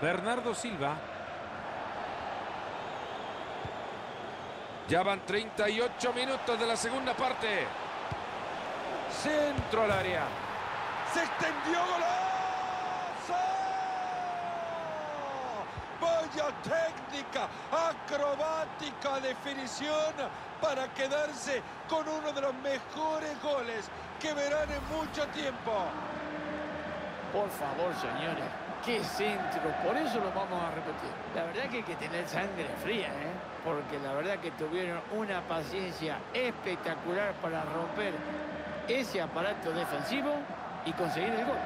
Bernardo Silva. Ya van 38 minutos de la segunda parte. Centro al área. ¡Se extendió golazo! ¡Vaya técnica! Acrobática definición para quedarse con uno de los mejores goles que verán en mucho tiempo. Por favor, señores. ¡Qué centro! Por eso lo vamos a repetir. La verdad que hay que tener sangre fría, ¿eh? Porque la verdad que tuvieron una paciencia espectacular para romper ese aparato defensivo y conseguir el gol.